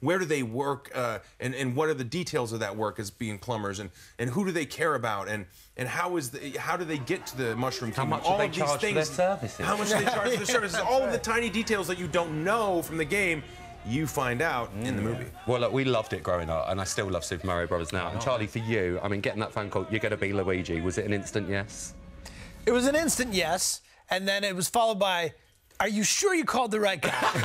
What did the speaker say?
where do they work, uh, and and what are the details of that work as being plumbers, and and who do they care about, and and how is the how do they get to the mushroom kingdom? How kingdom? much all they of these charge for things. their services? How much do they charge for their services? All of the tiny details that you don't know from the game, you find out in the mm, movie. Well, look, we loved it growing up, and I still love Super Mario Brothers now. And Charlie, for you, I mean, getting that phone call, you're going to be Luigi. Was it an instant yes? It was an instant yes, and then it was followed by, "Are you sure you called the right guy?"